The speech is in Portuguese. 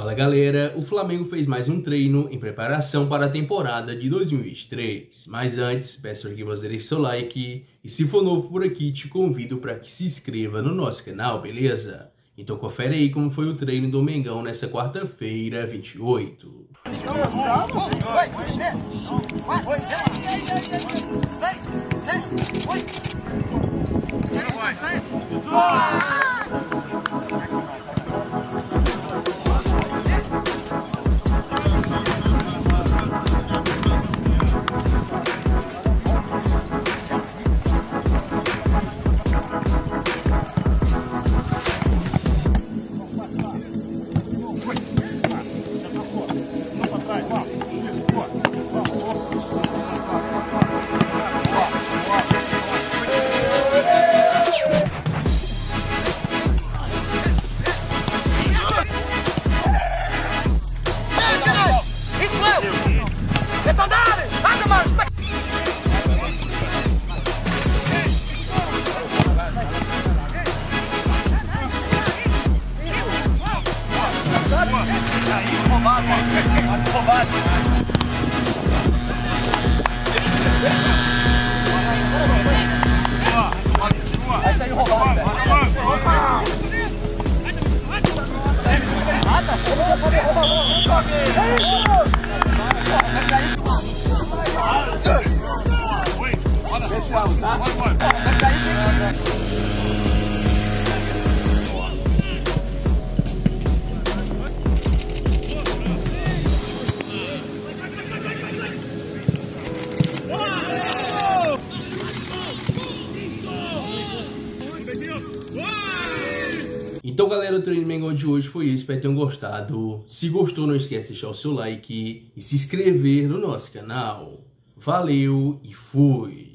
Fala galera, o Flamengo fez mais um treino em preparação para a temporada de 2023. Mas antes, peço que você deixe seu like e se for novo por aqui, te convido para que se inscreva no nosso canal, beleza? Então confere aí como foi o treino do Mengão nessa quarta-feira, 28. roubado, roubado. Vai sair Então galera, o treino Mengão de hoje foi esse, espero que tenham gostado. Se gostou, não esquece de deixar o seu like e se inscrever no nosso canal. Valeu e fui!